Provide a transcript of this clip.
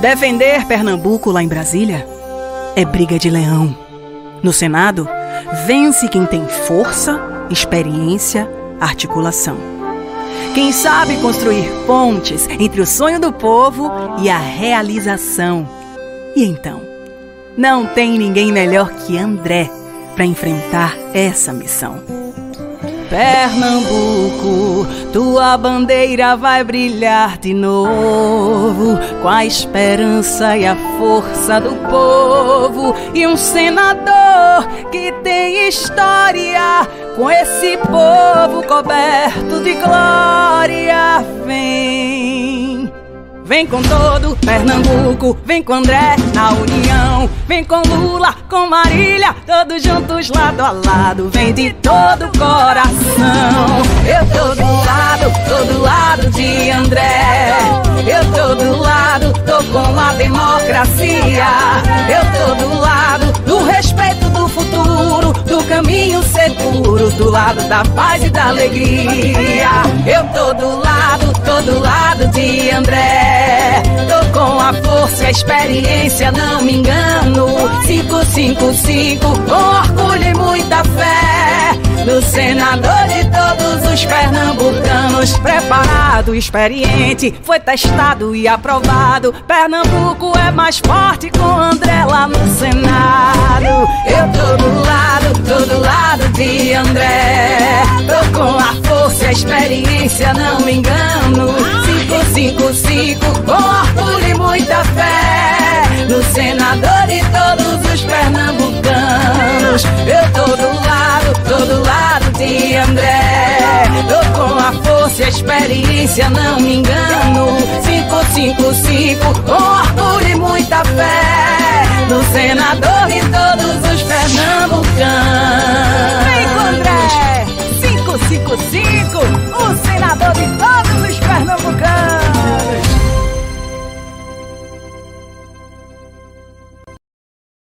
Defender Pernambuco lá em Brasília é briga de leão. No Senado, vence quem tem força, experiência, articulação. Quem sabe construir pontes entre o sonho do povo e a realização. E então, não tem ninguém melhor que André para enfrentar essa missão. Pernambuco, tua bandeira vai brilhar de novo, com a esperança e a força do povo, e um senador que tem história, com esse povo coberto de glória, vem. Vem com todo Pernambuco, vem com André na união, vem com Lula, com Marília, todos juntos lado a lado, vem de todo coração. Eu tô do lado, tô do lado de André. Eu tô do lado, tô com a democracia. Eu tô do lado do respeito do futuro, do caminho seguro, do lado da paz e da alegria. Eu tô do lado, tô do lado de André. Tô com a força e a experiência, não me engano. 555, com orgulho e muita fé. No senador de todos os pernambucanos, preparado, experiente, foi testado e aprovado. Pernambuco é mais forte com André lá no Senado. Eu tô do lado, tô do lado de André. Tô com a força a experiência, não me engano. 555, com orgulho todos os pernambucanos. Eu tô do lado, tô do lado de André. Tô com a força e a experiência, não me engano. 555, com orgulho e muita fé. Do senador e todos os pernambucanos. Vem com André! 555, o senador de todos os pernambucanos.